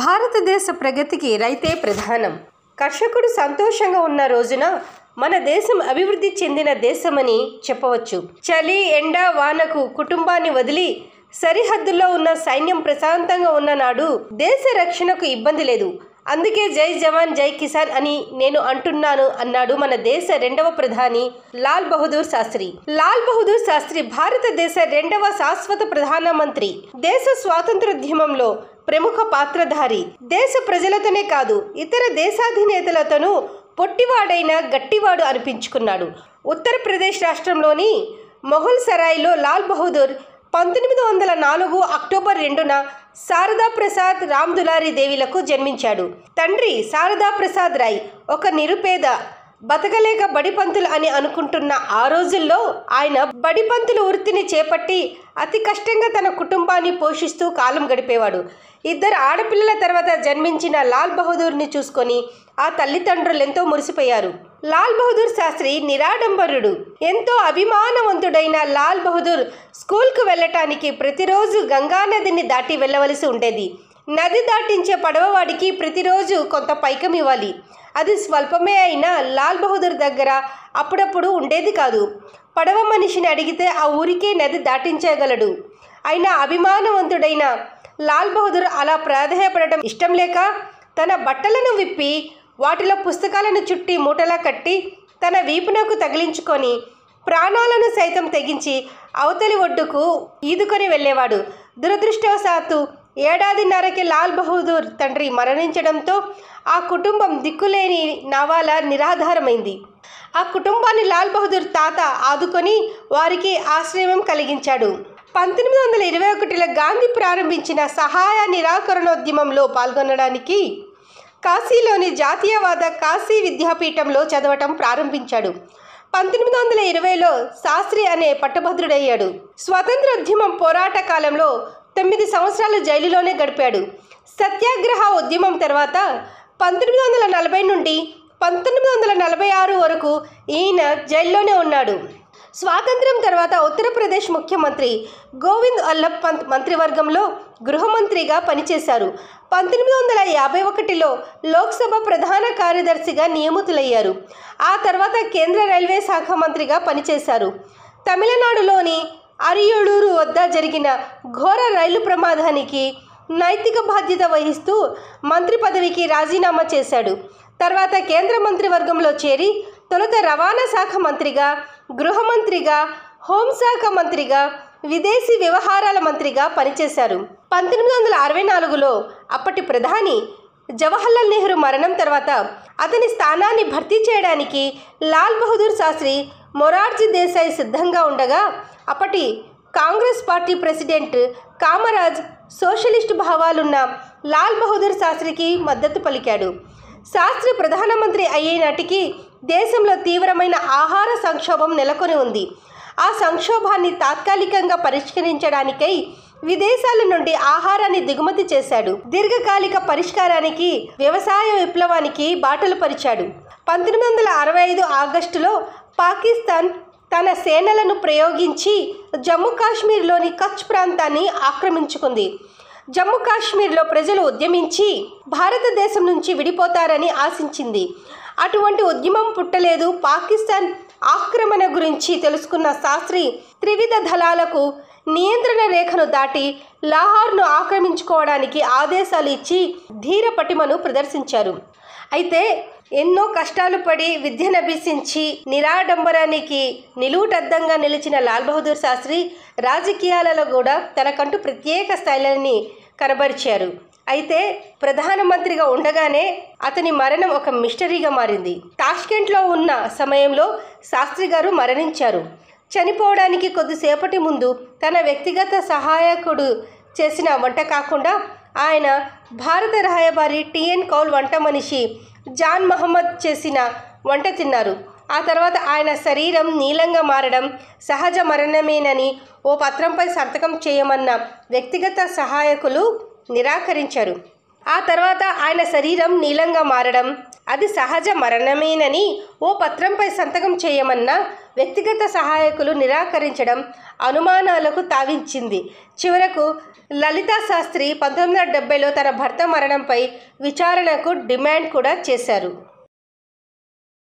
భారతదేశ ప్రగతికి రైతే ప్రధానం. కర్షకుడు సంతోషంగా ఉన్న రోజున మన దేశం అభివృద్ధి చెందిన దేశమని చెప్పవచ్చు. చలి ఎండ వానకు కుటుంబాన్ని వదిలి సరిహద్దుల్లో ఉన్న సైన్యం ప్రశాంతంగా ఉన్న నాడు దేశ రక్షణకు ఇబ్బంది లేదు. అందుకే జై జవాన్ జై కిసాన్ అని నేను అంటున్నాను అన్నాడు మన దేశ రెండవ ప్రధాని లాల్ బహదూర్ శాస్త్రి. లాల్ బహదూర్ శాస్త్రి భారతదేశ రెండవ శాశ్వత ప్రధానమంత్రి. దేశ స్వాతంత్రోద్యమంలో ప్రముఖ పాత్రధారి. దేశ ప్రజలతోనే కాదు ఇతర దేశాధినేతలతోనూ పొట్టివాడైన గట్టివాడు అనిపించుకున్నాడు. ఉత్తరప్రదేశ్ రాష్ట్రంలోని మొఘల్ సరాయిలో లాల్ బహదూర్ పంతొమ్మిది వందల నాలుగు అక్టోబర్ రెండున శారదా ప్రసాద్ రామ్ దులారి దేవిలకు జన్మించాడు. తండ్రి శారదా ప్రసాద్ రాయ్ ఒక నిరుపేద బతకలేక బడిపంతులు అని అనుకుంటున్న ఆ రోజుల్లో ఆయన బడిపంతులు వృత్తిని చేపట్టి అతి కష్టంగా తన కుటుంబాన్ని పోషిస్తూ కాలం గడిపేవాడు. ఇద్దరు ఆడపిల్లల తర్వాత జన్మించిన లాల్ బహదూర్ని చూసుకొని ఆ తల్లిదండ్రులు ఎంతో మురిసిపోయారు. లాల్ బహదూర్ శాస్త్రి నిరాడంబరుడు. ఎంతో అభిమానవంతుడైన లాల్ బహదూర్ స్కూల్కు వెళ్ళటానికి ప్రతిరోజు గంగానదిని దాటి వెళ్ళవలసి ఉండేది. నది దాటించే పడవవాడికి ప్రతిరోజు కొంత పైకం ఇవ్వాలి. అది స్వల్పమే అయినా లాల్ బహదూర్ దగ్గర అప్పుడప్పుడు ఉండేది కాదు. పడవ మనిషిని అడిగితే ఆ ఊరికే నది దాటించగలడు. అయినా అభిమానవంతుడైన లాల్ బహదూర్ అలా ప్రాధాయపడటం ఇష్టం లేక తన బట్టలను విప్పి వాటిలో పుస్తకాలను చుట్టి మూటలా కట్టి తన వీపునకు తగిలించుకొని ప్రాణాలను సైతం తెగించి అవతలి ఒడ్డుకు ఈదుకొని వెళ్ళేవాడు. దురదృష్టవశాత్తు ఏడాదిన్నరకి లాల్ బహదూర్ తండ్రి మరణించడంతో ఆ కుటుంబం దిక్కులేని నవాల నిరాధారమైంది. ఆ కుటుంబాన్ని లాల్ బహదూర్ తాత ఆదుకొని వారికి ఆశ్రయం కలిగించాడు. పంతొమ్మిది వందల ఇరవై ఒకటిలో గాంధీ ప్రారంభించిన సహాయ నిరాకరణోద్యమంలో పాల్గొనడానికి కాశీలోని జాతీయవాద కాశీ విద్యాపీఠంలో చదవటం ప్రారంభించాడు. పంతొమ్మిది వందల ఇరవైలో శాస్త్రి అనే పట్టభద్రుడయ్యాడు. స్వతంత్రోద్యమం పోరాట కాలంలో తొమ్మిది సంవత్సరాలు జైలులోనే గడిపాడు. సత్యాగ్రహ ఉద్యమం తర్వాత పంతొమ్మిది వందల నలభై నుండి పంతొమ్మిది వందల నలభై ఆరు వరకు ఈయన జైల్లోనే ఉన్నాడు. స్వాతంత్ర్యం తర్వాత ఉత్తరప్రదేశ్ ముఖ్యమంత్రి గోవింద్ వల్లభ్ పంత్ మంత్రివర్గంలో గృహమంత్రిగా పనిచేశారు. పంతొమ్మిది వందల యాభై ఒకటిలో లోక్సభ ప్రధాన కార్యదర్శిగా నియమితులయ్యారు. ఆ తర్వాత కేంద్ర రైల్వే శాఖ మంత్రిగా పనిచేశారు. తమిళనాడులోని అరియూడూరు వద్ద జరిగిన ఘోర రైలు ప్రమాదానికి నైతిక బాధ్యత వహిస్తూ మంత్రి పదవికి రాజీనామా చేశాడు. తర్వాత కేంద్ర మంత్రివర్గంలో చేరి తొలుత రవాణా శాఖ మంత్రిగా గృహమంత్రిగా హోంశాఖ మంత్రిగా విదేశీ వ్యవహారాల మంత్రిగా పనిచేశారు. పంతొమ్మిది వందల అరవై నాలుగులో అప్పటి ప్రధాని జవహర్లాల్ నెహ్రూ మరణం తర్వాత అతని స్థానాన్ని భర్తీ చేయడానికి లాల్ బహదూర్ శాస్త్రి మొరార్జీ దేశాయ్ సిద్ధంగా ఉండగా అప్పటి Congress party president Kamaraj socialist భావాలున్న Lal Bahadur శాస్త్రికి మద్దతు పలికాడు. శాస్త్రి ప్రధానమంత్రి అయ్యే నాటికి దేశంలో తీవ్రమైన ఆహార సంక్షోభం నెలకొని ఉంది. ఆ సంక్షోభాన్ని తాత్కాలికంగా పరిష్కరించడానికై విదేశాల నుండి ఆహారాన్ని దిగుమతి చేశాడు. దీర్ఘకాలిక పరిష్కారానికి వ్యవసాయ విప్లవానికి బాటలు పరిచాడు. పంతొమ్మిది వందల అరవై ఐదు ఆగస్టులో పాకిస్తాన్ తన సేనలను ప్రయోగించి జమ్మూ కాశ్మీర్లోని కచ్ ప్రాంతాన్ని ఆక్రమించుకుంది. జమ్మూ కాశ్మీర్లో ప్రజలు ఉద్యమించి భారతదేశం నుంచి విడిపోతారని ఆశించింది. అటువంటి ఉద్యమం పుట్టలేదు. పాకిస్తాన్ ఆక్రమణ గురించి తెలుసుకున్న శాస్త్రి త్రివిధ దళాలకు నియంత్రణ రేఖను దాటి లాహోర్ను ఆక్రమించుకోవడానికి ఆదేశాలు ఇచ్చి ధీర పటిమను ప్రదర్శించారు. అయితే ఎన్నో కష్టాలు పడి విద్యనభ్యసించి నిరాడంబరానికి నిలువుటద్దంగా నిలిచిన లాల్ బహదూర్ శాస్త్రి రాజకీయాలలో కూడా తనకంటూ ప్రత్యేక స్థాయిలని కనబరిచారు. అయితే ప్రధానమంత్రిగా ఉండగానే అతని మరణం ఒక మిస్టరీగా మారింది. టాష్కెంట్లో ఉన్న సమయంలో శాస్త్రి గారు మరణించారు. చనిపోవడానికి కొద్దిసేపటి ముందు తన వ్యక్తిగత సహాయకుడు చేసిన వంట కాకుండా ఆయన భారత రాయబారి టిఎన్ కౌల్ వంట మనిషి జాన్ మహమ్మద్ చేసిన వంట తిన్నారు. ఆ తర్వాత ఆయన శరీరం నీలంగా మారడం సహజ మరణమేనని ఓ పత్రంపై సంతకం చేయమన్న వ్యక్తిగత సహాయకులు నిరాకరించారు. ఆ తర్వాత ఆయన శరీరం నీలంగా మారడం అది సహజ మరణమేనని ఓ పత్రంపై సంతకం చేయమన్న వ్యక్తిగత సహాయకులు నిరాకరించడం అనుమానాలకు తావించింది. చివరకు లలితా శాస్త్రి పంతొమ్మిది వందల డెబ్బైలో తన భర్త మరణంపై విచారణకు డిమాండ్ కూడా చేశారు.